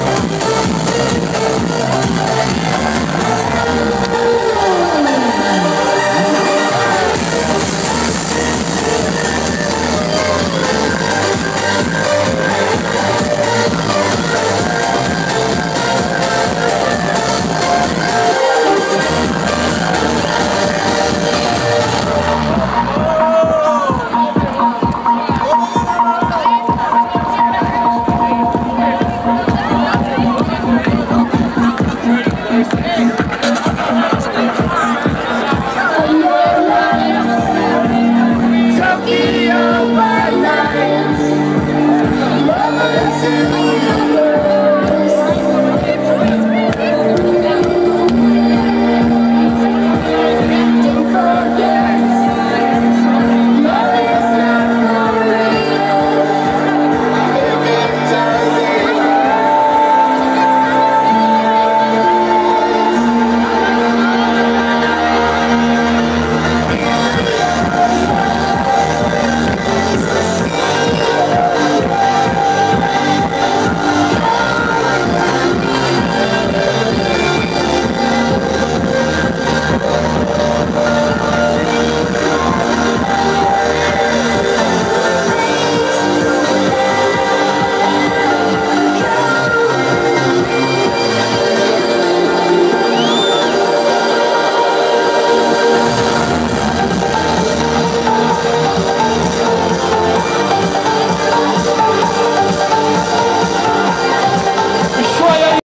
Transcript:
Música Música